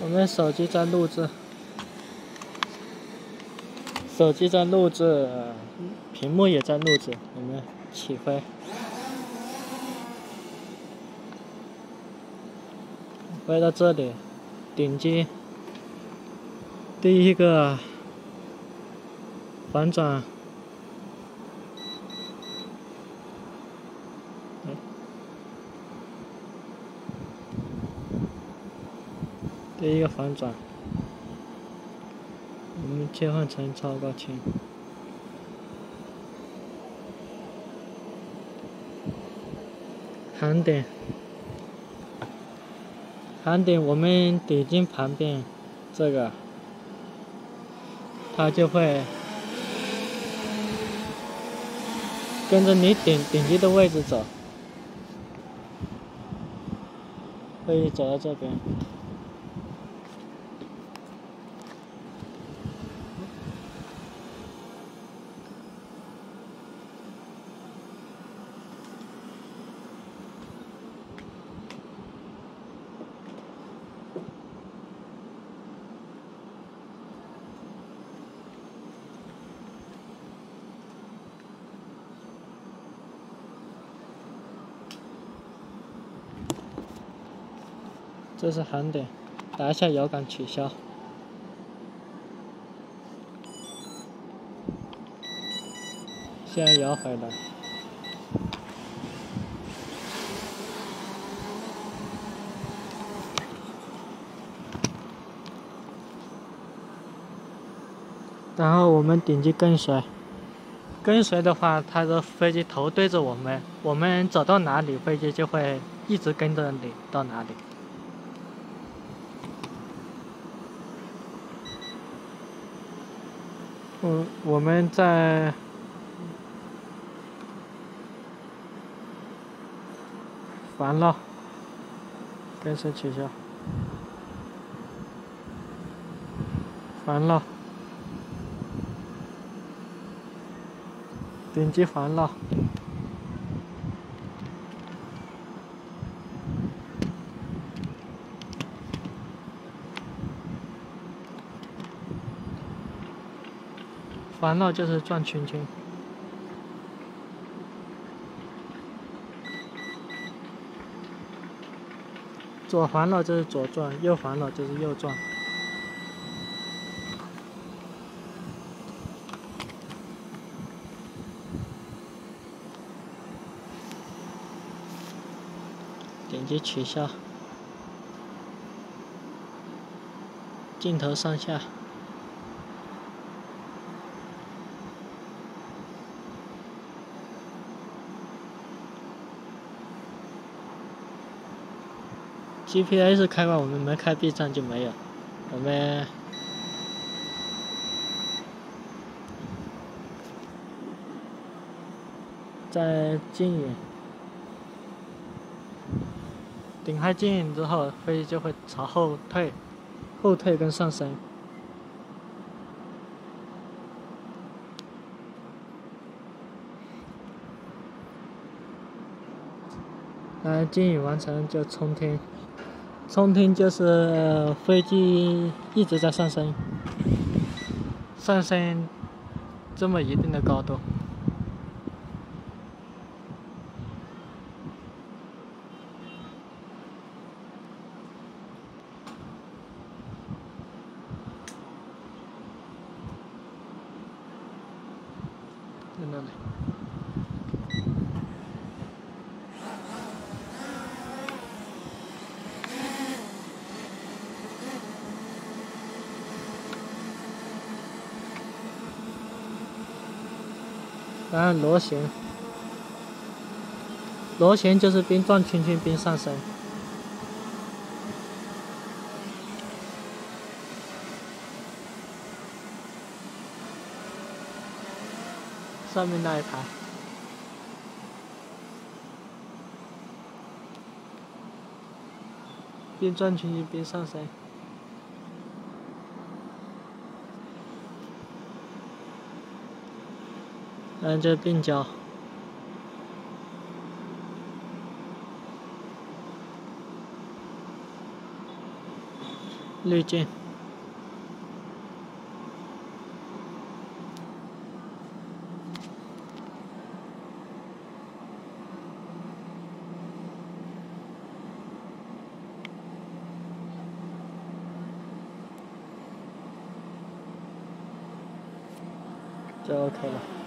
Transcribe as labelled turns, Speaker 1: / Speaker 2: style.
Speaker 1: 我们手机在录制，手机在录制，屏幕也在录制。我们起飞，飞到这里，顶击，第一个反转，第一个反转，我们切换成超高清。航点，航点，我们点进旁边这个，它就会跟着你点点击的位置走，会走到这边。这是航点，打一下摇杆取消。现在摇回来。然后我们点击跟随，跟随的话，它的飞机头对着我们，我们走到哪里，飞机就会一直跟着你到哪里。我我们在完了，跟随取消，完了，点击环了。环绕就是转圈圈，左环绕就是左转，右环绕就是右转。点击取消，镜头上下。GPS 开关，我们没开 B 站就没有。我们在静影，顶开静影之后，飞机就会朝后退、后退跟上升。呃，静影完成就冲天。冲天就是飞机一直在上升，上升这么一定的高度。在那里。然后螺旋，螺旋就是边转圈圈边上升。上面那一排，边转圈圈边上升。按，这并角。滤镜。就 OK 了。